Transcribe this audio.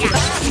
yeah.